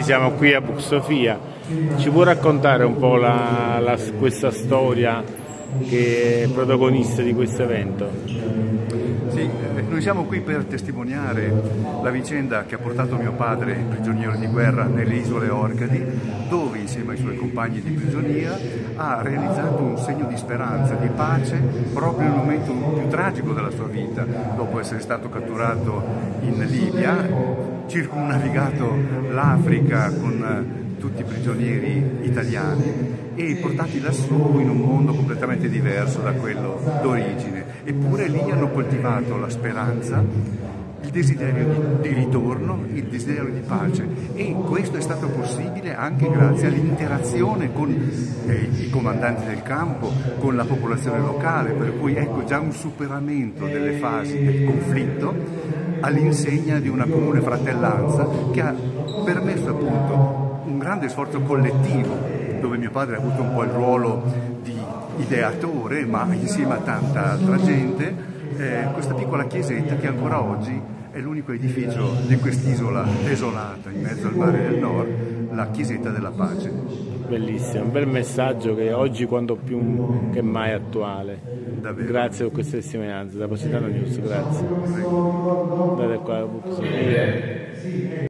Siamo qui a Buxofia, ci può raccontare un po' la, la, questa storia che è protagonista di questo evento? Sì, eh, noi siamo qui per testimoniare la vicenda che ha portato mio padre, prigioniero di guerra, nelle isole Orcadi, dove insieme ai suoi compagni di prigionia ha realizzato un segno di speranza, di pace, proprio nel momento più tragico della sua vita, dopo essere stato catturato in Libia circumnavigato l'Africa con eh, tutti i prigionieri italiani e portati lassù in un mondo completamente diverso da quello d'origine. Eppure lì hanno coltivato la speranza, il desiderio di, ritorno, il desiderio di pace e questo è stato possibile anche grazie all'interazione con eh, i comandanti del campo, con la popolazione locale, per cui ecco già un superamento delle fasi del conflitto all'insegna di una comune fratellanza che ha permesso appunto un grande sforzo collettivo dove mio padre ha avuto un po' il ruolo di ideatore ma insieme a tanta altra gente eh, questa piccola chiesetta che ancora oggi è l'unico edificio di quest'isola desolata in mezzo al mare del nord, la chiesetta della pace. Bellissimo, un bel messaggio che oggi quanto più che mai attuale. Davvero. Grazie per queste testimonianze, da Positano News, grazie. Prego. Andate qua,